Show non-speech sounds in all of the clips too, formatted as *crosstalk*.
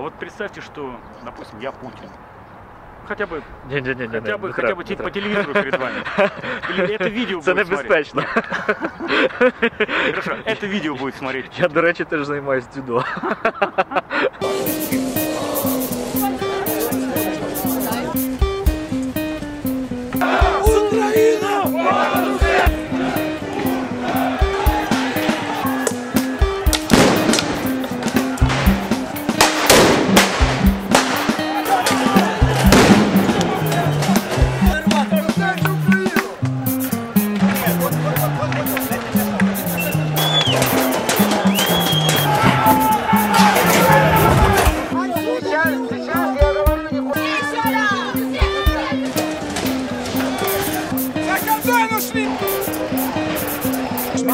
вот представьте, что, допустим, я Путин. Хотя бы, Ні, ні, ні, ні, хотя бы, не хотя треба, бы не те- по треба. телевизору перед вами. Или это видео Це будет смотреть. небезпечно. Хорошо, это видео будет смотреть. Я, до речі, теж займаюся дзюдо.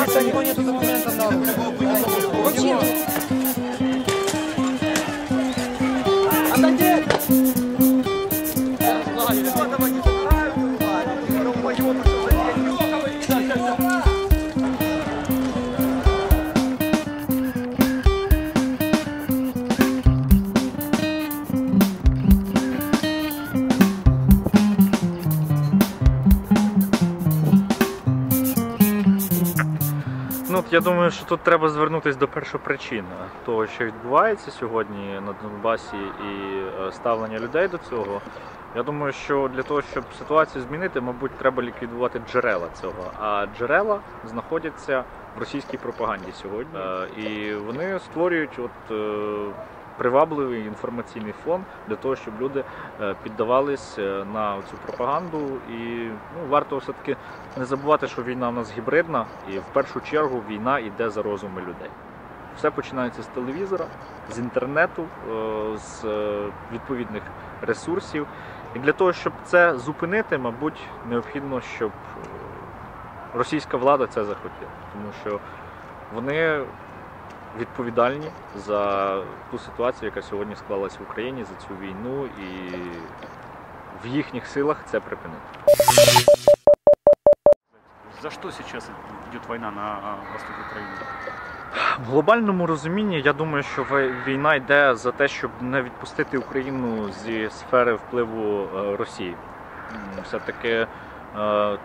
Ну, на я думаю, що тут треба звернутися до першопричини того, що відбувається сьогодні на Донбасі, і е, ставлення людей до цього. Я думаю, що для того, щоб ситуацію змінити, мабуть, треба ліквідувати джерела цього. А джерела знаходяться в російській пропаганді сьогодні. Е, І вони створюють от, е, привабливий інформаційний фон для того, щоб люди піддавались на цю пропаганду. І ну, варто все-таки не забувати, що війна в нас гібридна, і в першу чергу війна йде за розуми людей. Все починається з телевізора, з інтернету, е, з е, відповідних ресурсів. І для того, щоб це зупинити, мабуть, необхідно, щоб е, російська влада це захотіла. Тому що вони відповідальні за ту ситуацію, яка сьогодні склалась в Україні, за цю війну, і в їхніх силах це припинити. За что сейчас идет война на востоке Украины? В глобальному розумінні я думаю, що війна йде за те, щоб не відпустити Україну зі сфери впливу е, Росії. Все-таки е,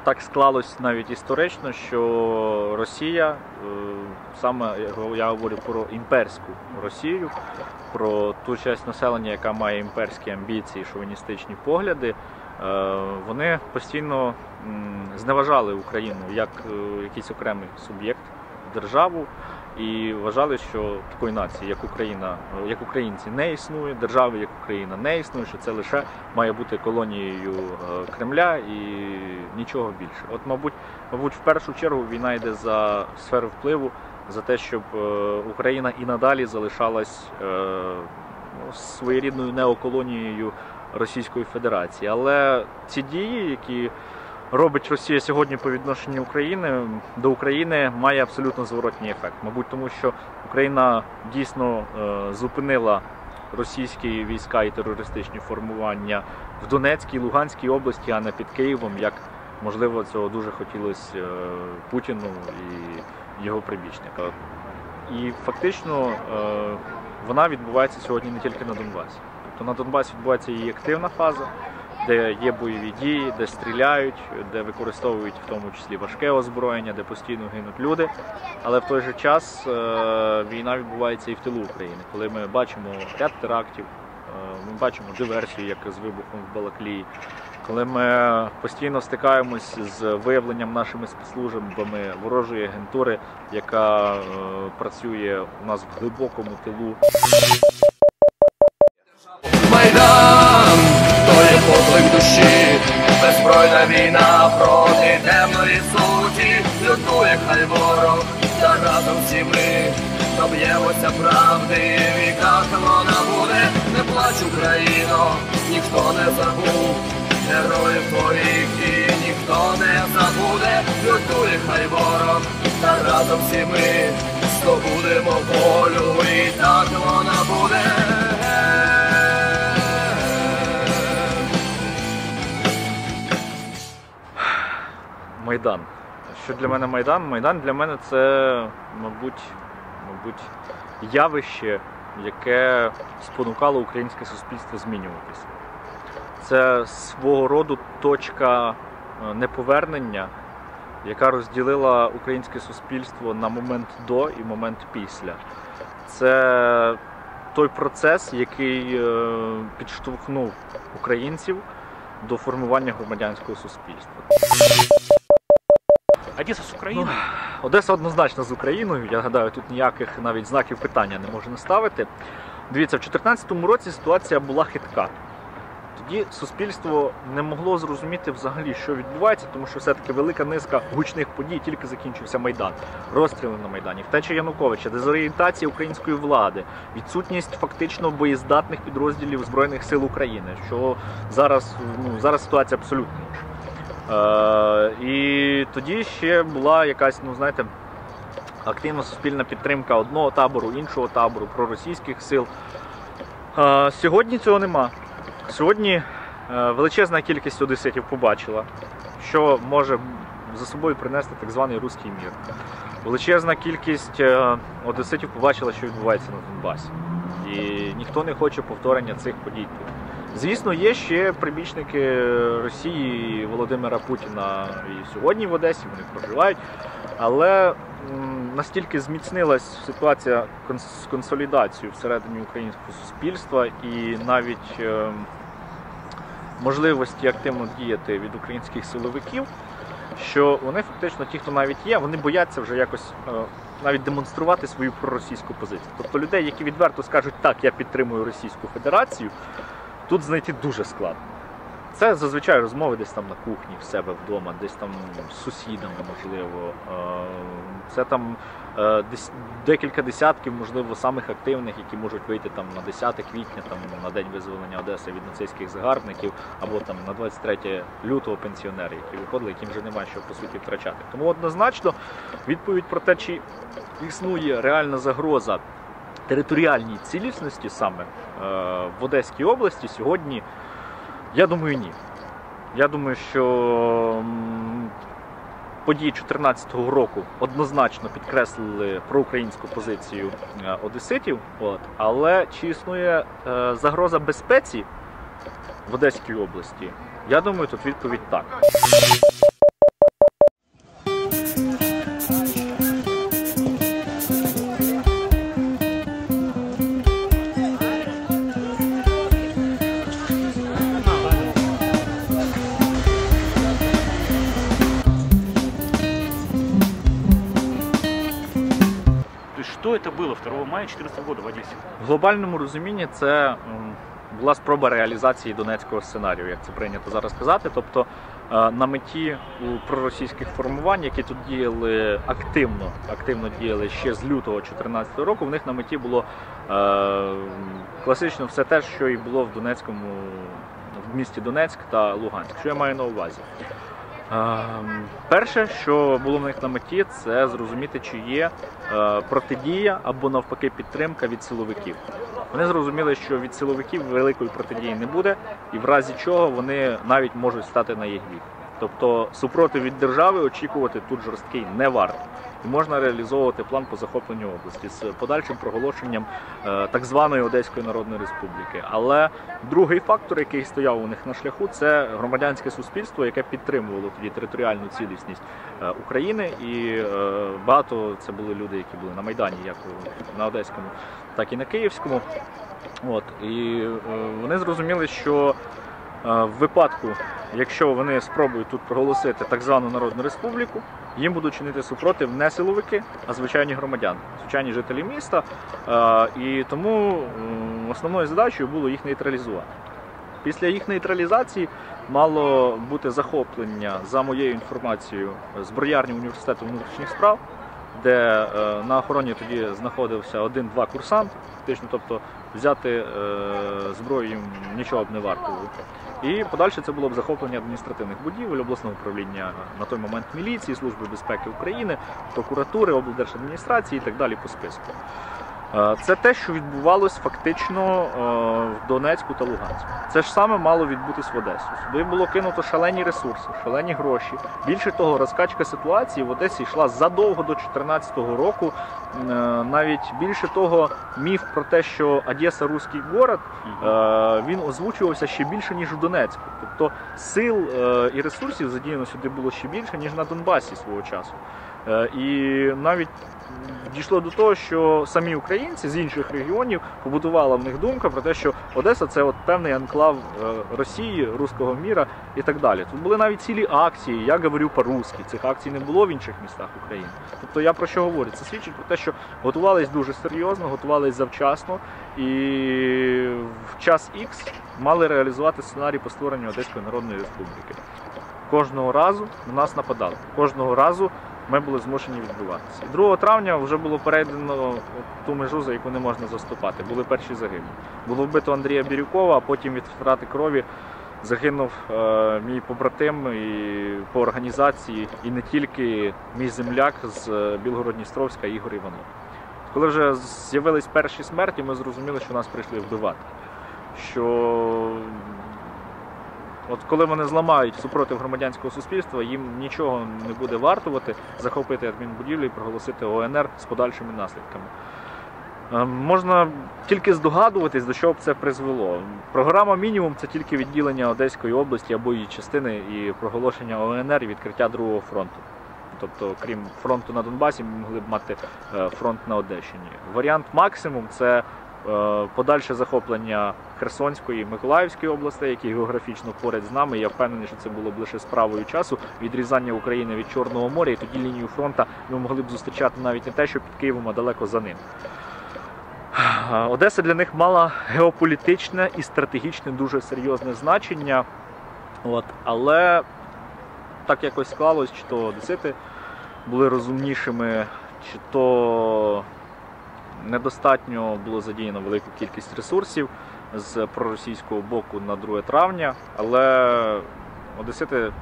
так склалось навіть історично, що Росія, е, саме я говорю про імперську Росію, про ту часть населення, яка має імперські амбіції, шовіністичні погляди, вони постійно зневажали Україну як е, якийсь окремий суб'єкт, державу і вважали, що такої нації, як Україна, як українці, не існує, держави, як Україна, не існує, що це лише має бути колонією е, Кремля і нічого більше. От, мабуть, мабуть, в першу чергу війна йде за сферу впливу, за те, щоб е, Україна і надалі залишалась е, ну, своєрідною неоколонією Російської Федерації. Але ці дії, які робить Росія сьогодні по відношенню України до України має абсолютно зворотній ефект. Мабуть, тому що Україна дійсно е, зупинила російські війська і терористичні формування в Донецькій, Луганській області, а не під Києвом, як можливо цього дуже хотілося е, Путіну і його прибічникам. І фактично е, вона відбувається сьогодні не тільки на Донбасі. Тобто на Донбасі відбувається її активна фаза, де є бойові дії, де стріляють, де використовують в тому числі важке озброєння, де постійно гинуть люди. Але в той же час е, війна відбувається і в тилу України, коли ми бачимо ряд терактів, е, ми бачимо диверсію, як з вибухом в Балаклії. Коли ми постійно стикаємось з виявленням нашими спецслужбами ворожої агентури, яка е, працює у нас в глибокому тилу, Майдан, є душі, беззбройна війна проти темної суті, лютує хай ворог, та разом всі ми доб'ємося правди, в віках вона буде, не плач Україно, ніхто не забув, героїв твоїх і ніхто не забуде, лютує хай ворог, та разом всі ми здобудемо волю, і так вона буде. Майдан. Що для мене Майдан? Майдан для мене це, мабуть, мабуть, явище яке спонукало українське суспільство змінюватися. Це свого роду точка е, неповернення, яка розділила українське суспільство на момент до і момент після. Це той процес, який е, підштовхнув українців до формування громадянського суспільства. Одесса с Украиной. Одеса однозначно з Україною. Я гадаю, тут ніяких навіть знаків питання не можна ставити. Дивіться, в 2014 році ситуація була хитка. Тоді суспільство не могло зрозуміти взагалі, що відбувається, тому що все-таки велика низка гучних подій тільки закінчився Майдан, розстріли на Майдані, втеча Януковича, дезорієнтація української влади, відсутність фактично боєздатних підрозділів Збройних сил України, що зараз, ну, зараз ситуація абсолютно інша. Е, і тоді ще була якась, ну знаєте, активна суспільна підтримка одного табору, іншого табору, проросійських сил. Е, сьогодні цього нема. Сьогодні е, величезна кількість одеситів побачила, що може за собою принести так званий руський мір. Величезна кількість одеситів побачила, що відбувається на Донбасі. І ніхто не хоче повторення цих подій тут. Звісно, є ще прибічники Росії Володимира Путіна і сьогодні в Одесі, вони проживають. Але настільки зміцнилась ситуація з консолідацією всередині українського суспільства і навіть е, можливості активно діяти від українських силовиків, що вони фактично, ті, хто навіть є, вони бояться вже якось е, навіть демонструвати свою проросійську позицію. Тобто людей, які відверто скажуть, так, я підтримую Російську Федерацію, тут знайти дуже складно. Це зазвичай розмови десь там на кухні, в себе вдома, десь там з сусідами, можливо. Е, Це там е, декілька десятків, можливо, самих активних, які можуть вийти там на 10 квітня, там на день визволення Одеси від нацистських загарбників, або там на 23 лютого пенсіонери, які виходили, яким вже немає що по суті втрачати. Тому однозначно відповідь про те, чи існує реальна загроза територіальній цілісності саме е, в Одеській області сьогодні, я думаю, ні. Я думаю, що події 2014 року однозначно підкреслили проукраїнську позицію е, одеситів, от, але чи існує е, загроза безпеці в Одеській області? Я думаю, тут відповідь так. Было 2 мая 2014 года в Одессе? В глобальному розумінні це була спроба реалізації донецького сценарію, як це прийнято зараз казати. Тобто е, на меті у проросійських формувань, які тут діяли активно, активно діяли ще з лютого 2014 року, в них на меті було е, класично все те, що і було в Донецькому в місті Донецьк та Луганськ. Що я маю на увазі? Ем, Перше, що було в них на меті, це зрозуміти, чи є е, протидія або навпаки підтримка від силовиків. Вони зрозуміли, що від силовиків великої протидії не буде, і в разі чого вони навіть можуть стати на їх бік. Тобто супротив від держави очікувати тут жорсткий не варто. І можна реалізовувати план по захопленню області з подальшим проголошенням е, так званої Одеської Народної Республіки. Але другий фактор, який стояв у них на шляху, це громадянське суспільство, яке підтримувало тоді територіальну цілісність е, України. І е, багато це були люди, які були на Майдані, як на Одеському, так і на Київському. От і вони зрозуміли, що в випадку, якщо вони спробують тут проголосити так звану Народну Республіку, їм будуть чинити супротив не силовики, а звичайні громадяни, звичайні жителі міста. Е, І тому основною задачею було їх нейтралізувати. Після їх нейтралізації мало бути захоплення за моєю інформацією зброярні університету внутрішніх справ, де е, на охороні тоді знаходився один-два курсант, фактично, тобто взяти е, зброю їм нічого б не варто було. І подальше це було б захоплення адміністративних будівель, обласного управління на той момент міліції, Служби безпеки України, прокуратури, облдержадміністрації і так далі по списку. Е, Це те, що відбувалось фактично е, в Донецьку та Луганську. Це ж саме мало відбутись в Одесі. Сюди було кинуто шалені ресурси, шалені гроші. Більше того, розкачка ситуації в Одесі йшла задовго до 2014 року. Е, Навіть більше того, міф про те, що Одеса руський город, він озвучувався ще більше, ніж у Донецьку. Тобто сил і ресурсів задіяно сюди було ще більше, ніж на Донбасі свого часу. Е, І навіть дійшло до того, що самі українці з інших регіонів побудувала в них думка про те, що Одеса це от певний анклав е, Росії, руського міра і так далі. Тут були навіть цілі акції, я говорю по-русски. Цих акцій не було в інших містах України. Тобто я про що говорю? Це свідчить про те, що готувались дуже серйозно, готувались завчасно і в час Х мали реалізувати сценарій по створенню Одеської Народної Республіки. Кожного разу на нас нападали. Кожного разу ми були змушені відбуватися. 2 травня вже було перейдено ту межу, за яку не можна заступати. Були перші загиблі. Було вбито Андрія Бірюкова, а потім від втрати крові загинув е, мій побратим і по організації, і не тільки мій земляк з е, Білгород-Дністровська Ігор Іванов. Коли вже з'явились перші смерті, ми зрозуміли, що нас прийшли вбивати. Що От коли вони зламають супротив громадянського суспільства, їм нічого не буде вартувати захопити адмінбудівлю і проголосити ОНР з подальшими наслідками. Е, Можна тільки здогадуватись, до чого б це призвело. Програма мінімум це тільки відділення Одеської області або її частини і проголошення ОНР і відкриття другого фронту. Тобто, крім фронту на Донбасі, ми могли б мати е, фронт на Одещині. Варіант максимум це подальше захоплення Херсонської Миколаївської областей, які географічно поряд з нами. Я впевнений, що це було б лише справою часу відрізання України від Чорного моря, і тоді лінію фронту ми могли б зустрічати навіть не те, що під Києвом, а далеко за ним. Е, Одеса для них мала геополітичне і стратегічне дуже серйозне значення. От, але так якось склалось, чи то одесити були розумнішими, чи то недостатньо було задіяно велику кількість ресурсів з проросійського боку на 2 травня, але одесити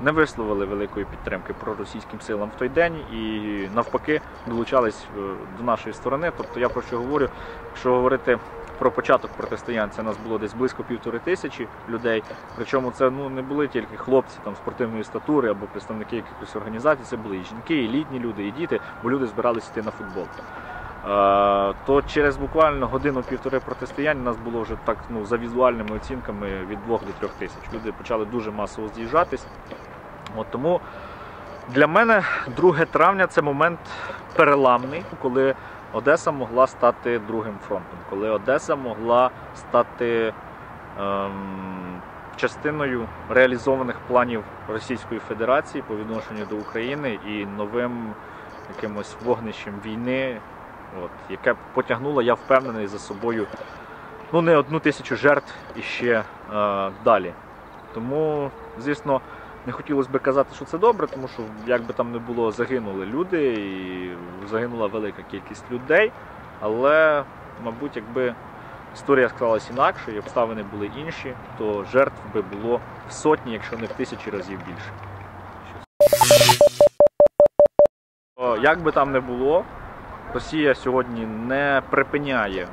не висловили великої підтримки проросійським силам в той день і навпаки долучались е, до нашої сторони. Тобто я про що говорю, якщо говорити про початок протистояння, це нас було десь близько півтори тисячі людей. Причому це ну не були тільки хлопці там спортивної статури або представники якихось організацій, це були і жінки, і літні люди, і діти, бо люди збиралися йти на футбол. Е, То через буквально годину-півтори протистояння нас було вже так ну, за візуальними оцінками від 2 до 3 тисяч. Люди почали дуже масово з'їжджатись. Тому для мене 2 травня це момент переламний, коли Одеса могла стати другим фронтом, коли Одеса могла стати ем, частиною реалізованих планів Російської Федерації по відношенню до України і новим якимось вогнищем війни, от, яке потягнуло, я впевнений, за собою ну, не одну тисячу жертв і ще е, далі. Тому, звісно, не хотілося б казати, що це добре, тому що як би там не було, загинули люди і загинула велика кількість людей. Але, мабуть, якби історія склалась інакше і обставини були інші, то жертв би було в сотні, якщо не в тисячі разів більше. Як би там не було, Росія сьогодні не припиняє е,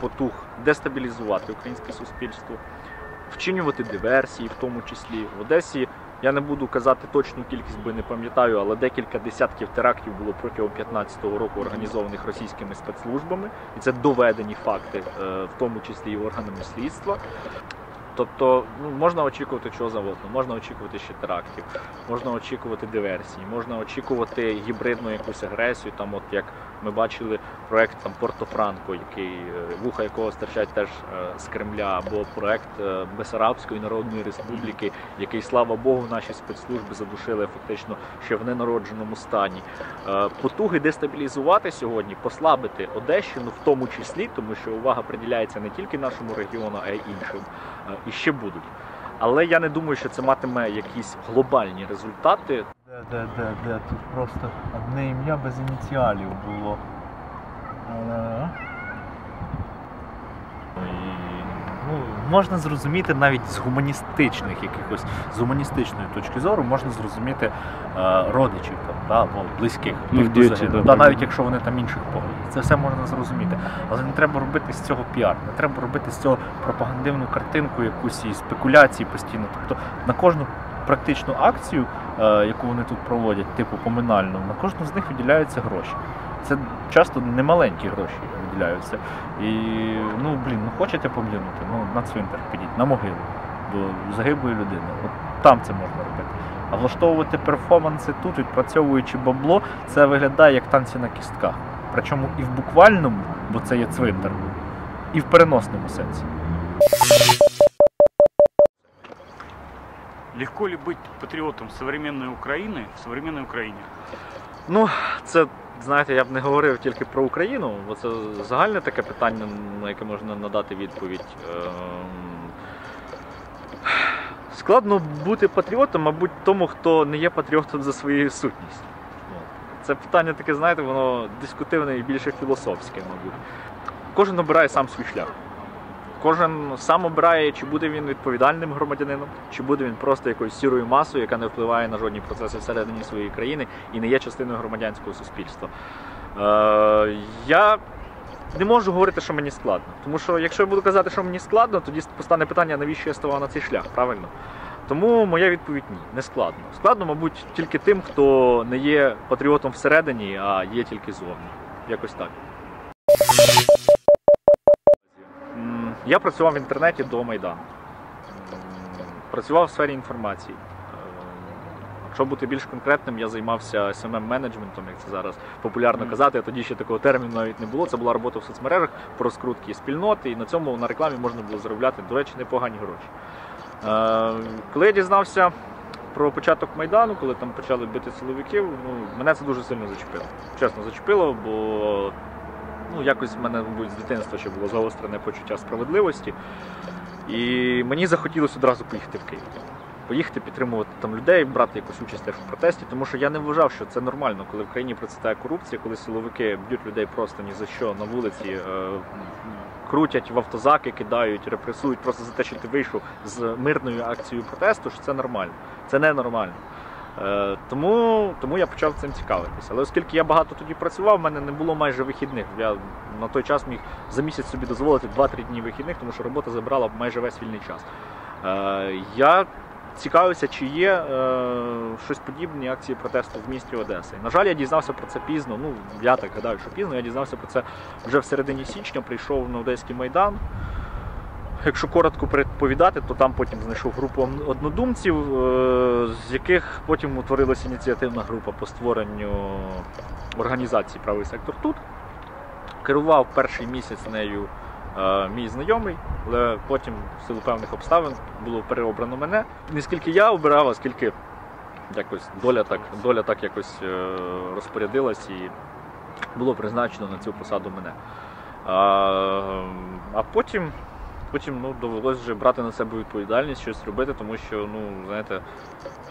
потуг дестабілізувати українське суспільство, вчинювати диверсії, в тому числі в Одесі. Я не буду казати точну кількість, бо не пам'ятаю, але декілька десятків терактів було протягом 2015 року організованих російськими спецслужбами, і це доведені факти, е, в тому числі і органами слідства. Тобто ну, можна очікувати чого завгодно, можна очікувати ще терактів, можна очікувати диверсій, можна очікувати гібридну якусь агресію, там от як ми бачили проект там Порто-Франко, який е, вуха якого стирчать теж е, з Кремля, або проект е, Бесарабської Народної Республіки, який, слава Богу, наші спецслужби задушили фактично ще в ненародженому стані. Потуги дестабілізувати сьогодні, послабити Одещину, в тому числі, тому що увага приділяється не тільки нашому регіону, а й іншим, і ще будуть. Але я не думаю, що це матиме якісь глобальні результати. Де, де, де, де? Тут просто одне ім'я без ініціалів було. Ну, можна зрозуміти навіть з гуманістичних якихось, з гуманістичної точки зору можна зрозуміти е, родичів там, да, або близьких. Ну, тих, діти, да, да, навіть якщо вони там інших поглядів. Це все можна зрозуміти. Але не треба робити з цього піар, не треба робити з цього пропагандивну картинку, якусь і спекуляції постійно. Тобто на кожну практичну акцію, е, яку вони тут проводять, типу поминальну, на кожну з них виділяються гроші. Це часто немаленькі гроші виділяються. І ну блін, ну хочете поглянути, ну на цвинтар підіть, на могилу до загиблої людини. От там це можна робити. А влаштовувати перформанси тут, відпрацьовуючи бабло, це виглядає як танці на кістках. Причому і в буквальному, бо це є цвинтар, і в переносному сенсі. Легко ли быть патриотом современной Украины в современной Украине? Ну, це, знаєте, я б не говорив тільки про Україну, бо це загальне таке питання, на яке можна надати відповідь. Ем, Складно бути патріотом, мабуть, тому, хто не є патріотом за своєю сутністю. Це питання таке, знаєте, воно дискутивне і більше філософське, мабуть. Кожен обирає сам свій шлях. Кожен сам обирає, чи буде він відповідальним громадянином, чи буде він просто якоюсь сірою масою, яка не впливає на жодні процеси всередині своєї країни і не є частиною громадянського суспільства. Е, я не можу говорити, що мені складно. Тому що якщо я буду казати, що мені складно, тоді постане питання, навіщо я ставав на цей шлях, правильно? Тому моя відповідь ні, не складно. Складно, мабуть, тільки тим, хто не є патріотом всередині, а є тільки зовні. Якось так. Я працював в інтернеті до Майдану. Працював в сфері інформації. Якщо бути більш конкретним, я займався smm менеджментом як це зараз популярно казати. а Тоді ще такого терміну навіть не було. Це була робота в соцмережах по розкрутці спільноти, і на цьому на рекламі можна було заробляти, до речі, непогані гроші. Е, Коли я дізнався про початок Майдану, коли там почали бити силовиків, ну, мене це дуже сильно зачепило. Чесно, зачепило, бо ну, якось в мене, мабуть, з дитинства ще було загострене почуття справедливості. І мені захотілося одразу поїхати в Київ. Поїхати підтримувати там людей, брати якусь участь теж в протесті, тому що я не вважав, що це нормально, коли в країні процвітає корупція, коли силовики б'ють людей просто ні за що на вулиці, е, крутять в автозаки, кидають, репресують просто за те, що ти вийшов з мирною акцією протесту, що це нормально. Це ненормально. Е, тому, тому я почав цим цікавитися. Але оскільки я багато тоді працював, в мене не було майже вихідних. Я на той час міг за місяць собі дозволити 2-3 дні вихідних, тому що робота забрала майже весь вільний час. Е, я цікавився, чи є е, щось подібні акції протесту в місті Одеса. І, на жаль, я дізнався про це пізно. Ну, я так гадаю, що пізно. Я дізнався про це вже в середині січня, прийшов на Одеський майдан. Якщо коротко переповідати, то там потім знайшов групу однодумців, е, з яких потім утворилася ініціативна група по створенню організації Правий сектор тут. Керував перший місяць нею е, мій знайомий, але потім, в силу певних обставин, було переобрано мене. Не скільки я обирав, а скільки якось доля так, доля так якось е, розпорядилась і було призначено на цю посаду мене. А потім потім ну, довелося вже брати на себе відповідальність, щось робити, тому що, ну, знаєте,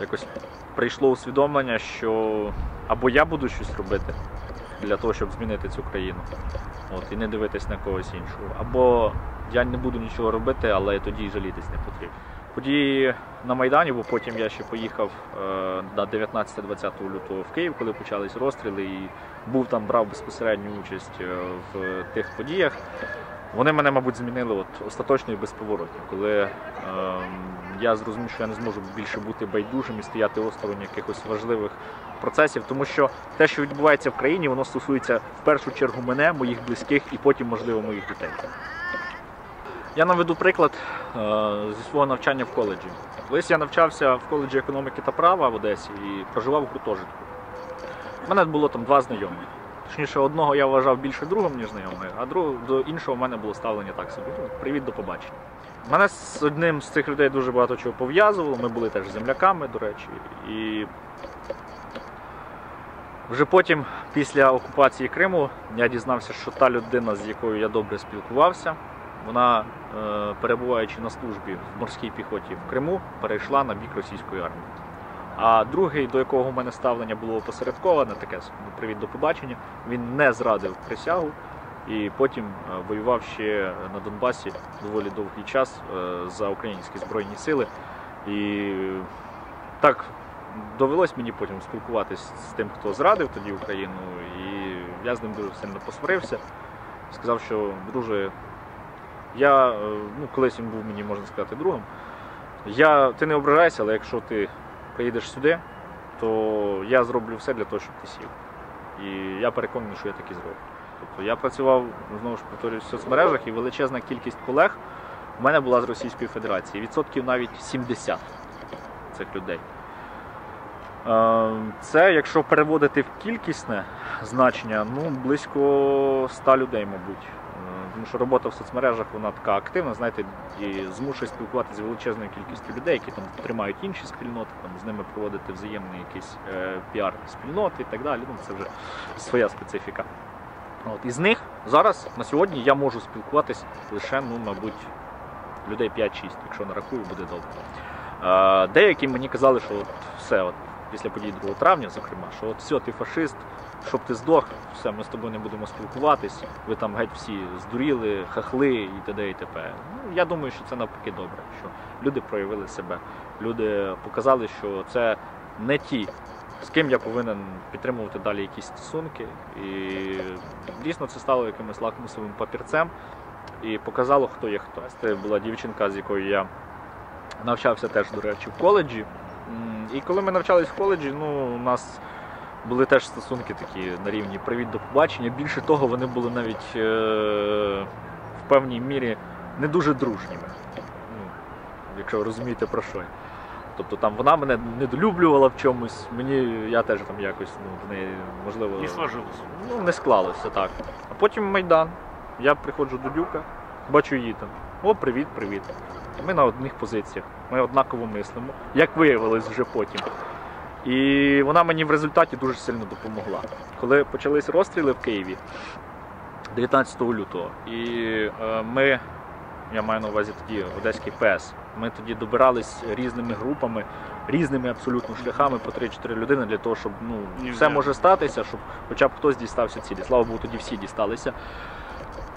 якось прийшло усвідомлення, що або я буду щось робити для того, щоб змінити цю країну, от, і не дивитись на когось іншого. Або я не буду нічого робити, але тоді і жалітись не потрібно. Події на Майдані, бо потім я ще поїхав е, на 19-20 лютого в Київ, коли почались розстріли, і був там, брав безпосередню участь е, в тих подіях. Вони мене, мабуть, змінили от остаточно і безповоротно, коли ем, я зрозумів, що я не зможу більше бути байдужим і стояти осторонь якихось важливих процесів, тому що те, що відбувається в країні, воно стосується в першу чергу мене, моїх близьких і потім, можливо, моїх дітей. Я наведу приклад е, зі свого навчання в коледжі. Колись я навчався в коледжі економіки та права в Одесі і проживав в гуртожитку. У мене було там два знайомі. Точніше, одного я вважав більше другом, ніж знайомий, а друг, до іншого в мене було ставлення так собі. Ну, Привіт, до побачення. Мене з одним з цих людей дуже багато чого пов'язувало. Ми були теж земляками, до речі. І вже потім, після окупації Криму, я дізнався, що та людина, з якою я добре спілкувався, вона, е, перебуваючи на службі в морській піхоті в Криму, перейшла на бік російської армії. А другий, до якого в мене ставлення було опосередковане, таке привіт до побачення, він не зрадив присягу і потім е, воював ще на Донбасі доволі довгий час е, за українські збройні сили. І так довелось мені потім спілкуватись з тим, хто зрадив тоді Україну, і я з ним дуже сильно посварився. Сказав, що друже, я е, ну, колись він був мені, можна сказати, другом. Я, ти не ображайся, але якщо ти приїдеш сюди, то я зроблю все для того, щоб ти сів. І я переконаний, що я так і зроблю. Тобто я працював знову ж повторюю, в соцмережах і величезна кількість колег у мене була з Російської Федерації. Відсотків навіть 70 цих людей. Е, Це, якщо переводити в кількісне значення, ну близько 100 людей, мабуть. Тому що робота в соцмережах вона така активна, знаєте, і змушує спілкуватися з величезною кількістю людей, які там тримають інші спільноти, там з ними проводити взаємний якийсь е, піар спільноти і так далі. Ну, це вже своя специфіка. От, із них зараз на сьогодні я можу спілкуватись лише, ну, мабуть, людей 5-6, якщо нарахую, буде добре. Е, деякі мені казали, що от все, от, після подій 2 травня, зокрема, що от все, ти фашист, щоб ти здох, все, ми з тобою не будемо спілкуватись, ви там геть всі здуріли, хахли і т.д. і т.п. Ну, я думаю, що це навпаки добре, що люди проявили себе, люди показали, що це не ті, з ким я повинен підтримувати далі якісь стосунки. І дійсно це стало якимось лакмусовим папірцем і показало, хто є хто. Це була дівчинка, з якою я навчався теж, до речі, в коледжі. І коли ми навчались в коледжі, ну, у нас були теж стосунки такі на рівні привіт до побачення. Більше того, вони були навіть е- в певній мірі не дуже дружніми. Ну, якщо ви розумієте про що. Тобто там вона мене недолюблювала в чомусь, мені я теж там якось ну, в неї можливо Не сложилось. ну, не склалося так. А потім Майдан. Я приходжу до Люка, бачу її там. О, привіт, привіт. Ми на одних позиціях, ми однаково мислимо, як виявилось вже потім. І вона мені в результаті дуже сильно допомогла. Коли почались розстріли в Києві 19 лютого, і е, ми, я маю на увазі тоді Одеський ПС, ми тоді добирались різними групами, різними абсолютно шляхами по 3-4 людини для того, щоб ну, все може статися, щоб хоча б хтось дістався цілі. Слава Богу, тоді всі дісталися.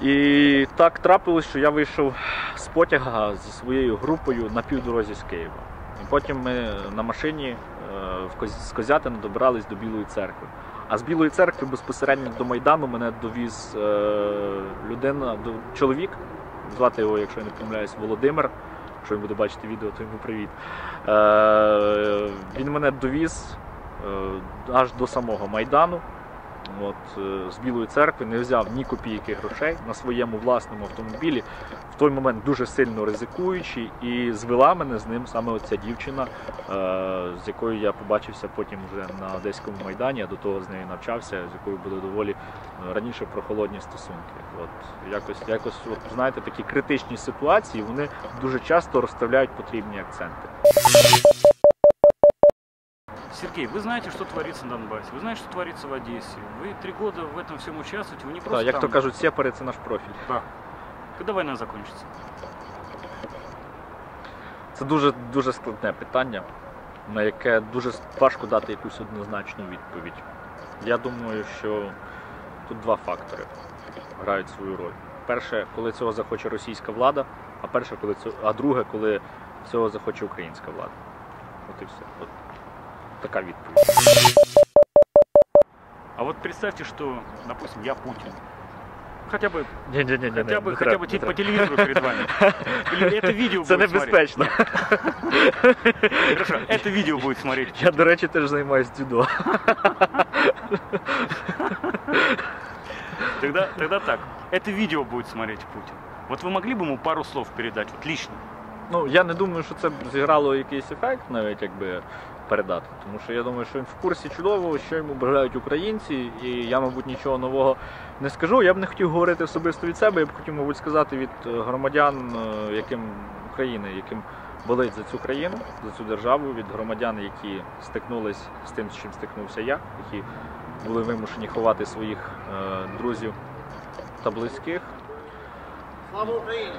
І так трапилось, що я вийшов з потяга зі своєю групою на півдорозі з Києва. І потім ми на машині з Козятина добирались до Білої церкви. А з Білої церкви безпосередньо до Майдану мене довіз е, людина, чоловік, звати його, якщо я не помиляюсь, Володимир. Якщо він буде бачити відео, то йому привіт. Е, він мене довіз е, аж до самого Майдану. От, е, з Білої церкви не взяв ні копійки грошей на своєму власному автомобілі, в той момент дуже сильно ризикуючи, і звела мене з ним саме оця дівчина, е, з якою я побачився потім вже на Одеському майдані, а до того з нею навчався, з якою були доволі е, раніше прохолодні стосунки. От якось, якось, от знаєте, такі критичні ситуації вони дуже часто розставляють потрібні акценти. Сергей, вы знаете, что творится на Донбассе, вы знаете, что творится в Одессе. Вы три года в этом всем участвуете, вы не просто Так, як там. то кажуть, сепари це наш профіль. Когда война закончится? Це дуже дуже складне питання, на яке дуже важко дати якусь однозначну відповідь. Я думаю, що тут два фактори грають свою роль. Перше, коли цього захоче російська влада, а перше, коли цього, а друге, коли цього захоче українська влада. От і все. От така відповідь. А вот представьте, что, допустим, я Путин. Хотя бы, Ні, ні, ні, хотя бы, хотя бы те- по телевизору перед вами. Или это *laughs* видео Це будет смотреть. небезпечно. *laughs* Хорошо, это видео будет смотреть. Я, до речі, теж займаюся дзюдо. *laughs* Тогда, тогда так. Это видео будет смотреть Путин. Вот вы могли бы ему пару слов передать, вот лично? Ну, я не думаю, що це б зіграло якийсь ефект, навіть якби передати. Тому що я думаю, що він в курсі чудово, що йому бажають українці, і я, мабуть, нічого нового не скажу. Я б не хотів говорити особисто від себе, я б хотів, мабуть, сказати від е, громадян, е, яким України, яким болить за цю країну, за цю державу, від громадян, які стикнулись з тим, з чим стикнувся я, які були вимушені ховати своїх е, друзів та близьких. Слава Україні!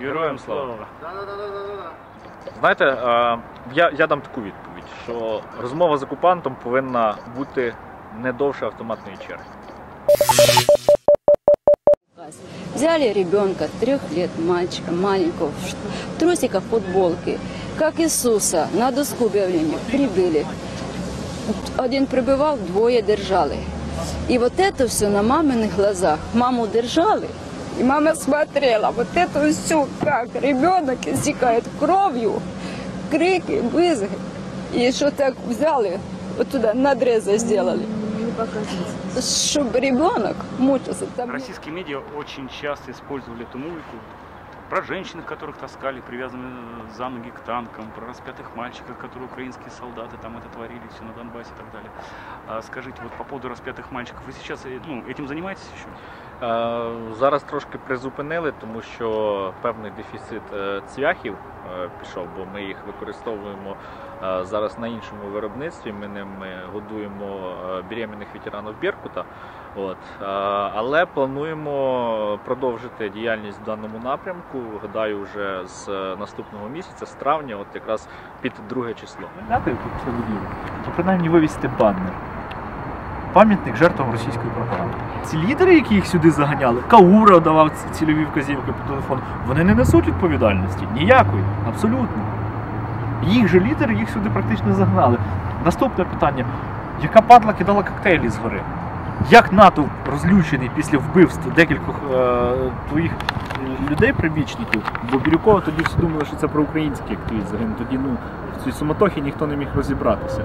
Героям слава! Знаєте, я, я дам таку відповідь, що розмова з окупантом повинна бути не довше автоматної черги. Взяли ребенка трех лет, мальчика маленького, в ш- в трусиках, футболке, как Иисуса, на доску объявления прибыли. Один прибывал, двое держали. И вот это все на маминых глазах. Маму держали, и мама смотрела. Вот это все, как ребенок истекает кровью, крики, визги. И что так взяли, вот туда надрезы сделали. Чтобы ребенок мучился. Там Российские медиа очень часто использовали эту музыку. Про женщин, которых таскали, привязанные за ноги к танкам, про распятых мальчиков, которые украинские солдаты там это творили, все на Донбассе и так далее. А скажите, вот по поводу распятых мальчиков, вы сейчас э, ну, этим занимаетесь еще? Е, Зараз трошки призупинили, тому що певний дефіцит е, цвяхів е, пішов, бо ми їх використовуємо зараз на іншому виробництві. Ми ними годуємо беременних ветеранів Беркута. От. Але плануємо продовжити діяльність в даному напрямку. Гадаю, вже з наступного місяця, з травня, от якраз під друге число. Тут це будівлю? Принаймні вивісти баннер. Пам'ятник жертвам російської пропаганди. Ці лідери, які їх сюди заганяли, Каура давав цільові вказівки по телефону, вони не несуть відповідальності. Ніякої, абсолютно. Їх же лідери їх сюди практично загнали. Наступне питання: яка падла кидала коктейлі з гори? Як НАТО розлючений після вбивств декількох е, твоїх людей прибічників, бо Бірюкова тоді всі думали, що це про український активіст загинув. Тоді ну, в цій суматохі ніхто не міг розібратися.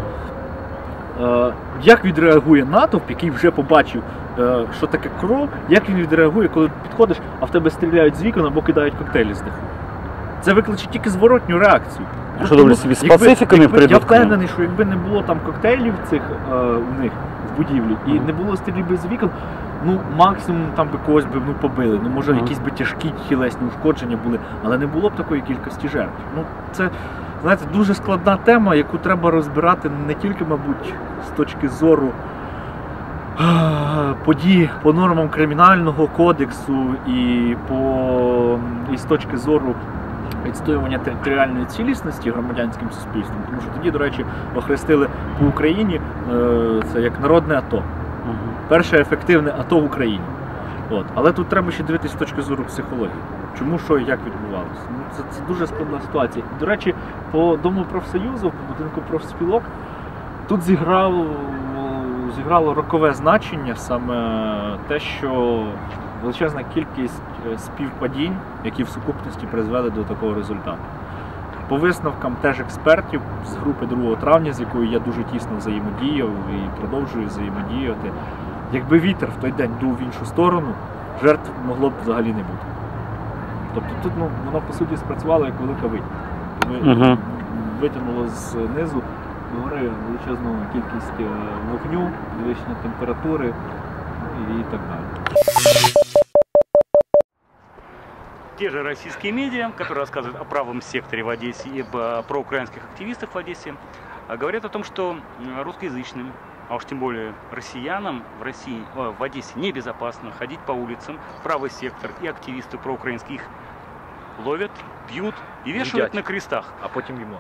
Е, як відреагує натовп, який вже побачив, е, що таке кров, як він відреагує, коли підходиш, а в тебе стріляють з вікон або кидають коктейлі з даху? Це викличе тільки зворотню реакцію. А що Тому, думаєш, собі з пацифіками якби- Я впевнений, що якби не було там коктейлів цих е, у них в будівлі, і не було стрільби з вікон, ну максимум там би когось би ну, побили. Ну може якісь би тяжкі тілесні ушкодження були, але не було б такої кількості жертв. Ну це знаєте, дуже складна тема, яку треба розбирати не тільки, мабуть, з точки зору подій по нормам кримінального кодексу і по і з точки зору відстоювання територіальної цілісності громадянським суспільством, тому що тоді, до речі, охрестили по Україні е, це як народне АТО. Перше ефективне АТО в Україні. От. Але тут треба ще дивитися з точки зору психології. Чому що і як відбувалося? Ну, це, це дуже складна ситуація. До речі, по Дому профсоюзу, по будинку профспілок, тут зіграло, зіграло рокове значення саме те, що величезна кількість е, співпадінь, які в сукупності призвели до такого результату. По висновкам теж експертів з групи 2 травня, з якою я дуже тісно взаємодіяв і продовжую взаємодіяти, якби вітер в той день дув в іншу сторону, жертв могло б взагалі не бути. Тобто тут ну, воно по суті спрацювало як велика вить. Ви- Мгм. Витягнуло знизу гори величезну кількість е, вогню, підвищення температури і так далі. Те же российские медиа, которые рассказывают о правом секторе в Одессе и об, э, проукраинских активистах в Одессе, а, говорят о том, что м, русскоязычным, а уж тем более россиянам в России, э, в Одессе небезопасно ходить по улицам, правый сектор и активисты проукраинские их ловят, бьют и вешают Едят. на крестах. А потім їмо.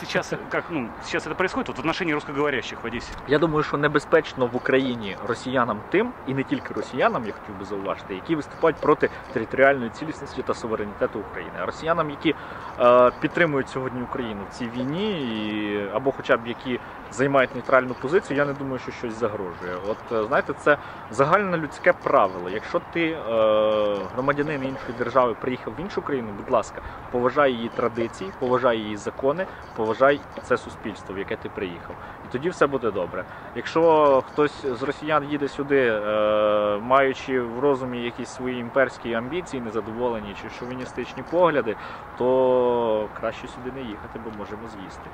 Сейчас, как, ну, сейчас это происходит вот в отношении русскоговорящих в Одессе. Я думаю, що небезпечно в Україні росіянам тим, і не тільки росіянам, я хотів би зауважити, які виступають проти територіальної цілісності та суверенітету України. А росіянам, які е, підтримують сьогодні Україну в цій війні, і, або хоча б які займають нейтральну позицію, я не думаю, що щось загрожує. От е, знаєте, це загальне людське правило. Якщо ти е, громадянин іншої держави приїхав в іншу країну, будь ласка, поважай її традиції, поважай її закони, поважай це суспільство, в яке ти приїхав. І тоді все буде добре. Якщо хтось з росіян їде сюди, е, маючи в розумі якісь свої імперські амбіції, незадоволені чи шовіністичні погляди, то краще сюди не їхати, бо можемо з'їсти.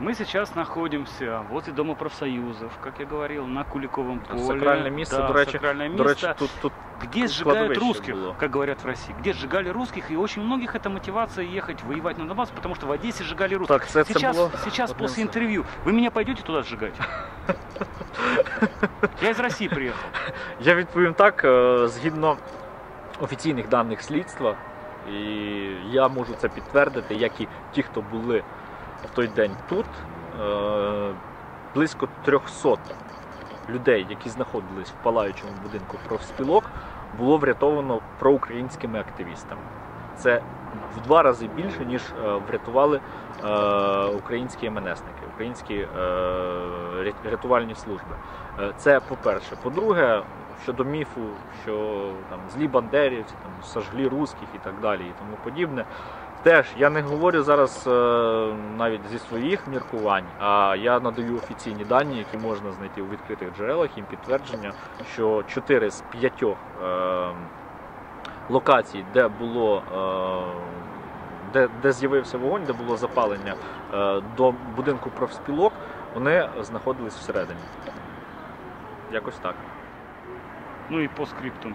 Мы сейчас находимся возле Дома профсоюзов, как я говорил, на Куликовом поле. Сакральне місце, Да, до речі, сакральное До речі, место, тут, тут где сжигают кладовище русских, было. как говорят в России. Где сжигали русских, и очень многих это мотивация ехать воевать на Донбасс, потому что в Одессе сжигали русских. так, це, це Сейчас, було сейчас одним после з- интервью вы меня пойдете туда сжигать? Я из России приехал. *laughs* Я відповім так, е, згідно офіційних даних слідства, і я можу це підтвердити, як і ті, хто були в той день тут, е, близько 300 людей, які знаходились в палаючому будинку профспілок, було врятовано проукраїнськими активістами. Це в два рази більше, ніж е, врятували е, українські МНСники, українські рятувальні служби. Це по-перше. По-друге, щодо міфу, що там злі бандерівці, там сожглі русських і так далі, і тому подібне. Теж я не говорю зараз е, навіть зі своїх міркувань, а я надаю офіційні дані, які можна знайти у відкритих джерелах, їм підтвердження, що 4 з 5 е, локацій, де було е, де, де з'явився вогонь, де було запалення до будинку профспілок, вони знаходились всередині. Якось так. Ну и по скрипту.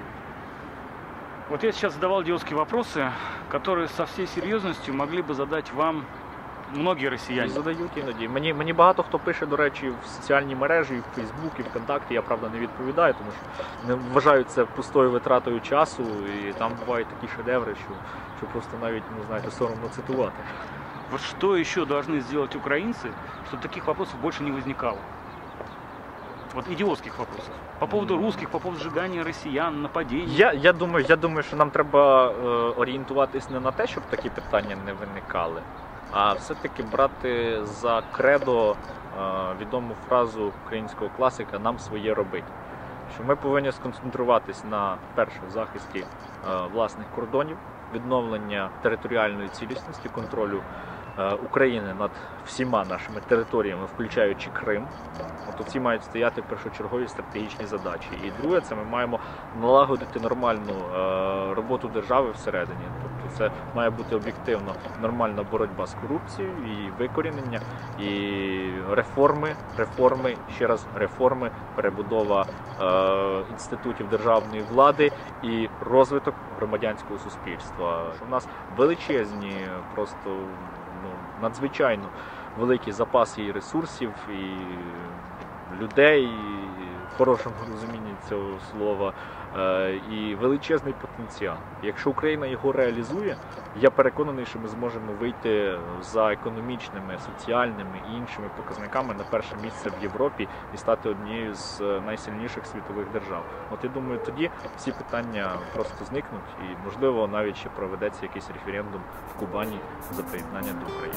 Вот я сейчас задавал идиотские вопросы, которые со всей серьезностью могли бы задать вам многие І россияне. задають іноді. Мені, мені багато хто пише, до речі, в соціальні мережі, і в Фейсбук, і ВКонтакті. Я правда не відповідаю, тому що не вважаю це пустою витратою часу, і там бувають такі шедеври, що, що просто навіть не знаєте, соромно цитувати. Вот что еще должны сделать украинцы, чтобы таких вопросов больше не возникало? Вот идиотских вопросов. По поводу русских, по поводу сжигания россиян, нападений. Я, я, думаю, я думаю, що нам треба е, орієнтуватись не на те, щоб такі питання не виникали, а все-таки брати за кредо е, відому фразу українського класика Нам своє робить. Що ми повинні сконцентруватись на перше захисті е, власних кордонів, відновлення територіальної цілісності, контролю України над всіма нашими територіями, включаючи Крим. От ці мають стояти першочергові стратегічні задачі. І друге, це ми маємо налагодити нормальну е, роботу держави всередині. Тобто це має бути об'єктивно нормальна боротьба з корупцією і викорінення, і реформи, реформи, ще раз реформи, перебудова е, інститутів державної влади і розвиток громадянського суспільства. У нас величезні, просто надзвичайно великі запаси і ресурсів, і людей, і хорошому розумінні цього слова, е, і величезний потенціал. Якщо Україна його реалізує, я переконаний, що ми зможемо вийти за економічними, соціальними і іншими показниками на перше місце в Європі і стати однією з е, найсильніших світових держав. От я думаю, тоді всі питання просто зникнуть, і можливо навіть ще проведеться якийсь референдум в Кубані за приєднання до України.